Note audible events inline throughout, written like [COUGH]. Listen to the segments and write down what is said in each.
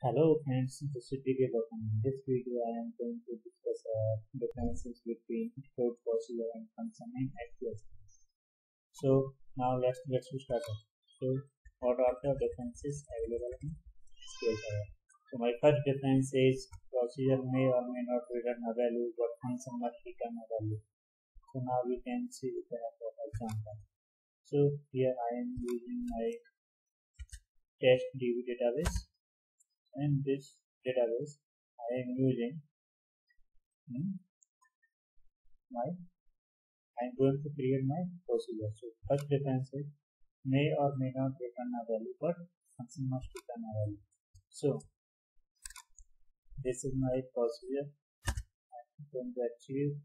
Hello friends, this is DK. In this video, I am going to discuss uh, differences between stored procedure and function in SQL. So now let's let's start. So what are the differences available in SQL Server? So my first difference is procedure may or may not return a value, but function must return a value. So now we can see the example. So here I am using my test DB database and this database I am using hmm, my I am going to create my procedure. So first difference is may or may not return a value, but function must return a value. So this is my procedure. I am going to achieve.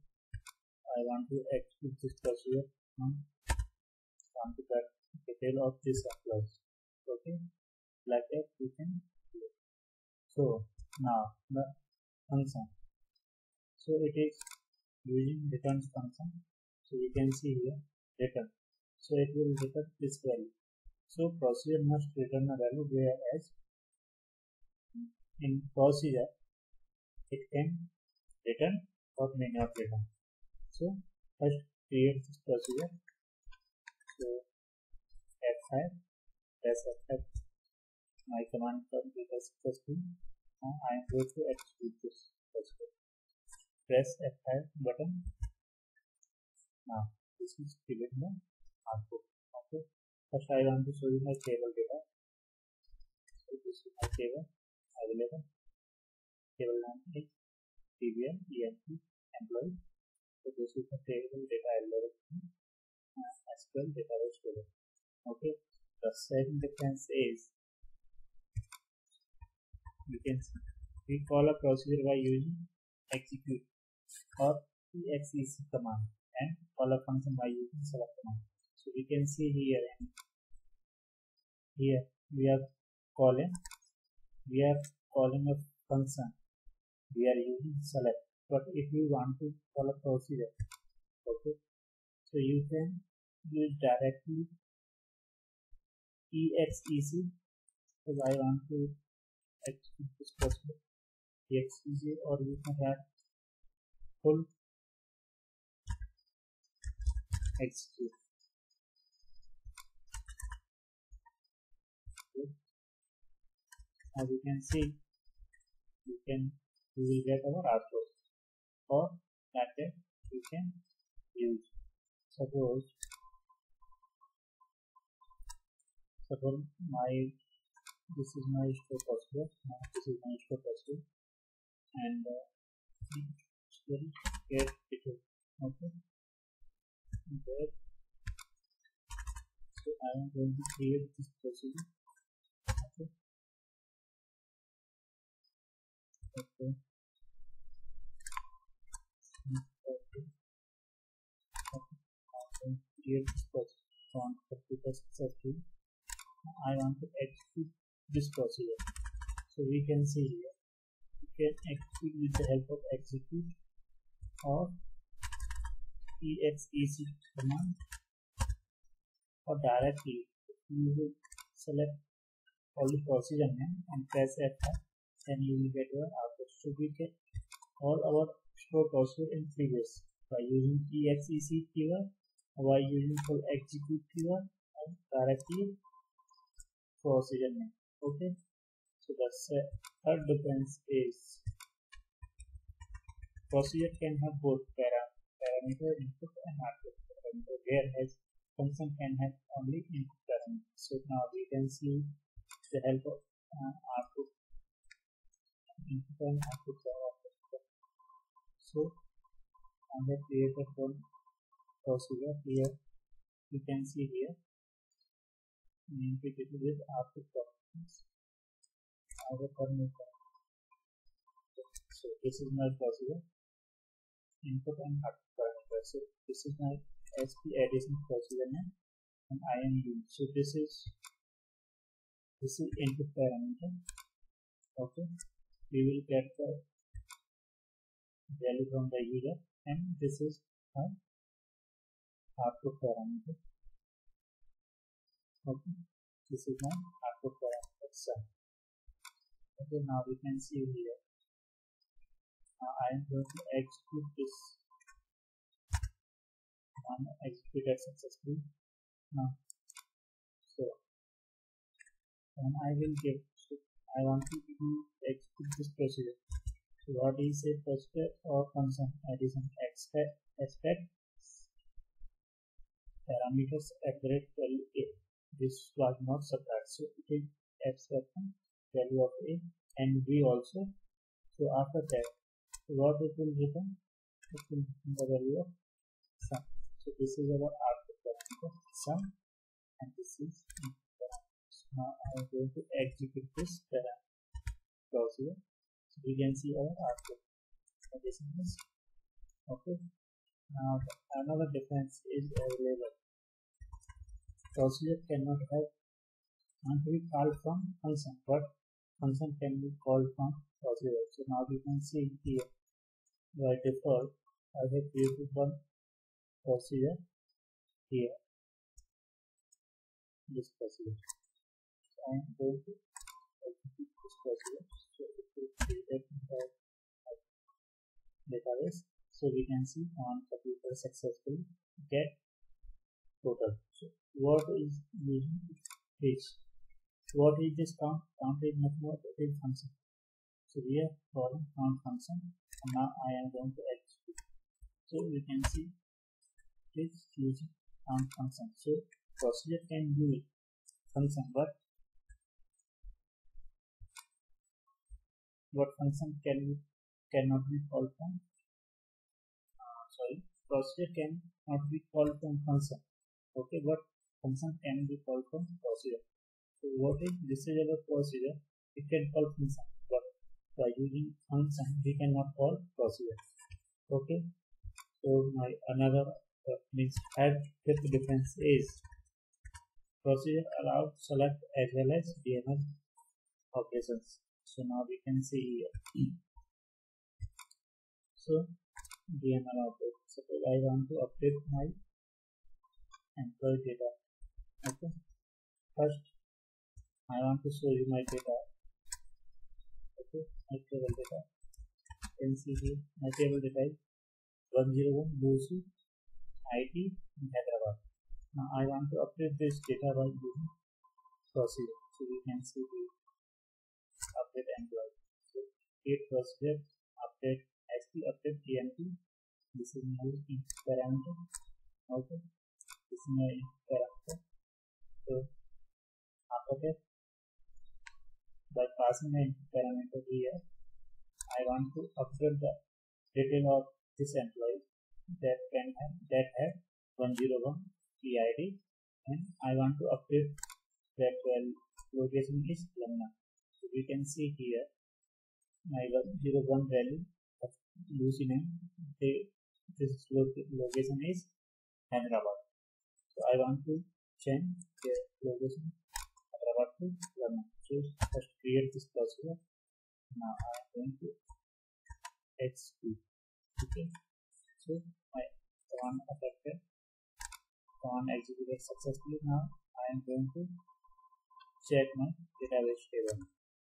I want to execute this procedure. Want to get detail of this employee. Okay, like that we can so now the function. So it is using return function. So you can see here return. So it will return this value. So procedure must return a value whereas in procedure it can return or may not return. So first create this procedure. So F5 press F5 my command prompt is successful. Now I am going to execute this procedure. Press F5 button. Now this is giving the output. Okay. First I want to show you my table data. So this is my table available. Table name is DBM EMP employee. So this is the table data available uh, SQL database table. Okay. The second difference is you can see we call a procedure by using execute or exec command and call a function by using select command. So we can see here here we are calling we are calling a function. We are using select. But if you want to call a procedure okay so you can use directly. Exec because I want to execute this procedure exec or you can add full execute okay. as you can see you can you will get our output. Or that you can use suppose suppose my this is my procedure now this is my store procedure and uh, still get it okay there so I am going to create this procedure. Okay. Okay. Create this computer successfully I want to execute this procedure. So we can see here, you can execute with the help of execute or exec command or directly you will select all the procedure name and press F5 then you will get your output. So we get all our store procedure in three ways by using exec keyword or by using for execute keyword and directly procedure name okay. So the third difference is procedure can have both para parameter input and output. Parameter whereas function can have only input parameter so now we can see the help of uh, output. Input and output so I have created one procedure here you can see here integrated with output so this is my procedure input and output parameter. So this is my sp addition procedure name and i am using so this is this is input parameter. Okay. We will get the value from the user and this is my output parameter. Okay. This is my output parameter so okay now we can see here. Now I am going to execute this. One executed successfully now so and I will give so I want to execute this procedure. So what is a procedure or function? Addition expect expect parameters at the this was not subtract so it is expect value of a and b also. So after that what it will return it will return the value of sum. So this is our output parameter sum and this is so now I am going to execute this clause here. So we can see our output. Addition is okay. Now another difference is available. Procedure cannot have not be called from function but function can be called from procedure so now we can see here by default I have created one procedure here. This procedure. So I am going to execute this procedure. So it will create the database. So we can see on computer successfully get total. So what is using which what is this count count is nothing but it is function. So we are calling count function and now i am going to execute. So we can see this using count function. So procedure can use function but what function can be cannot be called from? Uh, sorry procedure can not be called from function. Okay but function can be called from procedure is this is our procedure it can call function but by using function we cannot call procedure okay so my another uh, means have fifth difference is procedure allowed select as well as DML operations so now we can see here [CLEARS THROAT] so DML output. Suppose I want to update my employee data. Okay. First, I want to show you my data. Okay, my table data. You can see here my table data is 101 Lucy IT in Hyderabad. Now I want to update this data by using procedure. So we can see the update employee. So create procedure, update ST update TMP. This is my parameter. Okay. This is my parameter. So after that, by passing my parameter here, I want to update the detail of this employee that can have that have 101 PID and I want to update that well location is Lemna. So we can see here my 101 value of Lucy name. This location is Hyderabad. So I want to change the location Hyderabad to Lemna. So first create this procedure. Now I am going to execute. Okay. So my one affected one executed successfully. Now I am going to check my database table.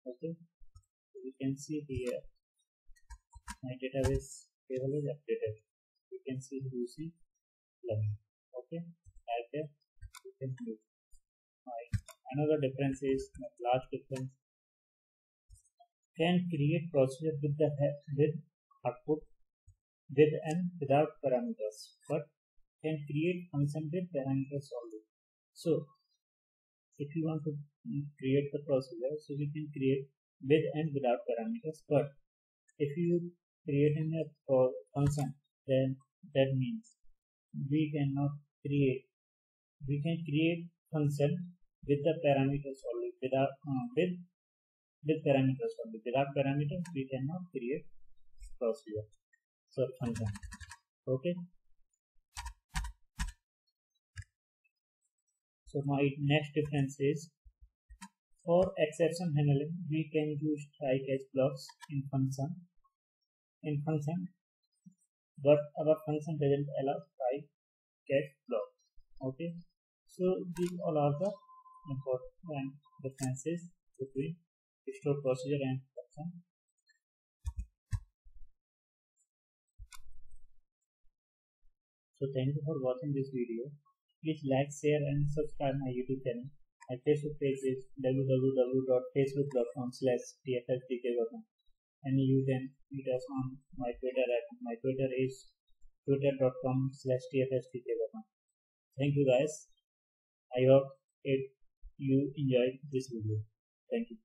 Okay. So you can see here my database table is updated. You can see Lucy learning. Okay. Right there you can move my another difference is large difference. Can create procedure with the with output with and without parameters but can create function with parameters only. So if you want to create the procedure so you can create with and without parameters but if you create a uh, function then that means we cannot create we can create function with the parameters only without uh, with with parameters only. Without parameters we cannot create procedure so function okay? So my next difference is for exception handling we can use try catch blocks in function in function but our function doesn't allow try catch block okay? So these all are the important differences between stored procedure and function. So thank you for watching this video. Please like, share and subscribe my YouTube channel. My Facebook page is www.facebook.com slash and you can meet us on my Twitter at my Twitter is twitter.com slash. Thank you guys. I hope it you enjoyed this video. Thank you.